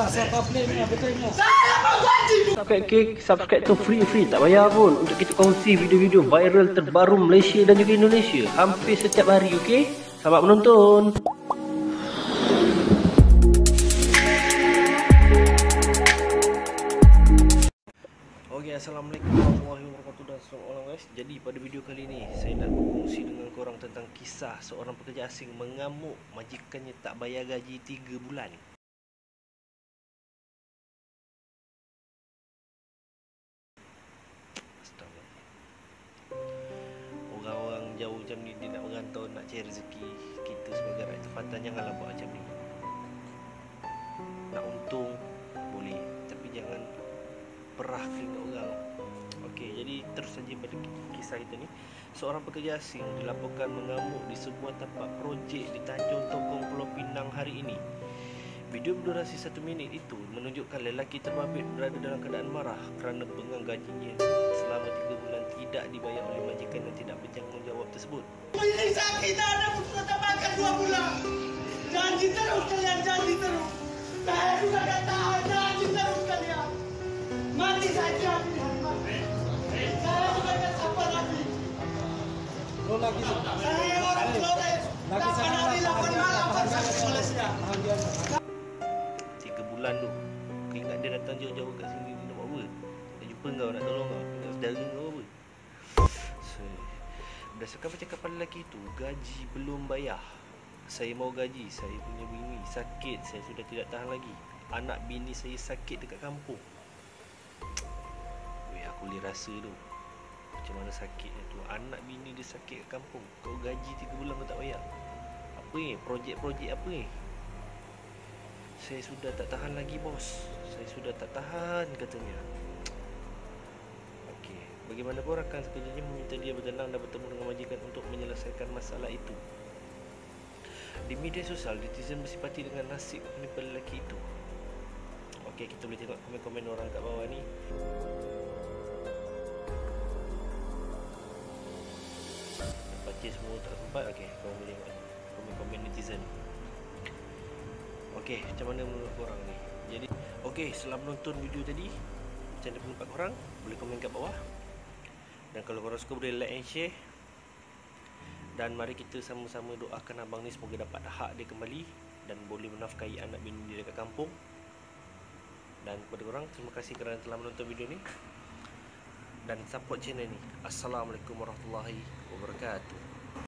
lah siapa play ni betul ni. Subscribe kek, subscribe tu free free tak bayar pun untuk kita kongsi video-video viral terbaru Malaysia dan juga Indonesia hampir setiap hari okey. Selamat menonton. Okey, assalamualaikum warahmatullahi wabarakatuh dan selamat malam guys. Jadi pada video kali ni saya nak berkongsi dengan korang tentang kisah seorang pekerja asing mengamuk majikannya tak bayar gaji 3 bulan. Macam ni dia nak merantau nak cari rezeki kita sebagai rakyat tempatan janganlah buat macam ni. Nak untung boleh tapi jangan perah keringat orang. Okey, jadi terus saja pada kisah kita ni. Seorang pekerja asing dilaporkan mengamuk di sebuah tempat projek di Tanjung Tokong Pulau Pinang hari ini. Video berdurasi satu minit itu menunjukkan lelaki terbabit berada dalam keadaan marah kerana bengang gajinya tidak dibayar oleh majikan yang tidak bertanggungjawab tersebut. Menyiksa kita ada tak makan dua bulan. Janji terus kalian, janji terus. Saya sudah dah tahan, janji terus kalian. Mati saja pilihan mati. Saya bukan siapa lagi. Lo lagi Saya orang Flores. Lagi Lapan sana hari, lapan malam bersama Malaysia. Tiga bulan tu Kau ingat dia datang jauh-jauh kat sini Dia nak buat apa? Nak jumpa kau, nak tolong kau Nak saudara kau apa? Berdasarkan percakapan lelaki itu Gaji belum bayar. Saya mau gaji Saya punya bini sakit Saya sudah tidak tahan lagi. Anak bini saya sakit dekat kampung. Weh, aku boleh rasa tu. Macam mana sakitnya tu? Anak bini dia sakit kat kampung. Kau gaji 3 bulan kau tak bayar. Apa ni? Projek-projek apa ni? Saya sudah tak tahan lagi bos. Saya sudah tak tahan katanya Bagaimanapun rakan sekerjanya meminta dia bertenang dan bertemu dengan majikan untuk menyelesaikan masalah itu Di media sosial, netizen bersipati dengan nasib menimpa lelaki itu Okey, kita boleh tengok komen-komen orang kat bawah ni Baca semua tak sempat Okey, korang boleh tengok komen-komen netizen Okey, macam mana menurut korang ni? Jadi, okey, setelah menonton video tadi, macam mana pendapat korang? Boleh komen kat bawah. Dan kalau korang suka boleh like and share. Dan mari kita sama-sama doakan abang ni semoga dapat hak dia kembali dan boleh menafkahi anak bini dia dekat kampung. Dan kepada korang, terima kasih kerana telah menonton video ni. Dan support channel ni. Assalamualaikum warahmatullahi wabarakatuh.